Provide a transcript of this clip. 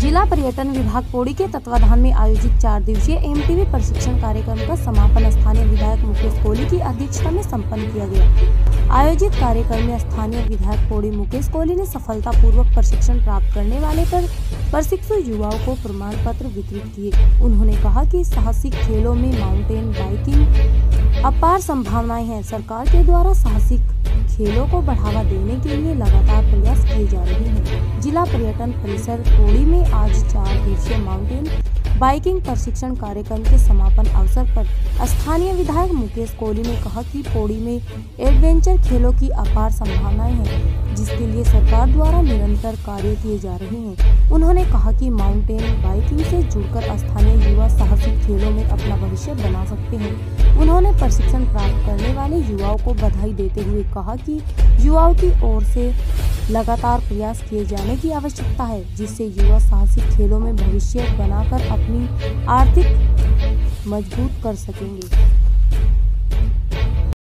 जिला पर्यटन विभाग पौड़ी के तत्वाधान में आयोजित चार दिवसीय एमटीवी प्रशिक्षण कार्यक्रम का समापन स्थानीय विधायक मुकेश कोहली की अध्यक्षता में संपन्न किया गया। आयोजित कार्यक्रम में स्थानीय विधायक पौड़ी मुकेश कोहली ने सफलता पूर्वक प्रशिक्षण प्राप्त करने वाले पर प्रशिक्षु युवाओं को प्रमाण पत्र वितरित किए। उन्होंने कहा कि साहसिक खेलों में माउंटेन बाइकिंग अपार संभावनाएँ हैं। सरकार के द्वारा साहसिक खेलों को बढ़ावा देने के लिए लगातार प्रयास किए जा रहे हैं। जिला पर्यटन परिसर पौड़ी में आज चार दिवसीय माउंटेन बाइकिंग प्रशिक्षण कार्यक्रम के समापन अवसर पर स्थानीय विधायक मुकेश कोहली ने कहा कि पौड़ी में एडवेंचर खेलों की अपार संभावनाएँ हैं, जिसके लिए सरकार द्वारा निरंतर कार्य किए जा रहे हैं। उन्होंने कहा कि माउंटेन बाइकिंग से जुड़कर स्थानीय युवा साहसिक खेलों में अपना भविष्य बना सकते हैं। उन्होंने प्रशिक्षण प्राप्त करने वाले युवाओं को बधाई देते हुए कहा कि युवाओं की ओर से लगातार प्रयास किए जाने की आवश्यकता है, जिससे युवा साहसिक खेलों में भविष्य बनाकर अपनी आर्थिक मज़बूत कर सकेंगे।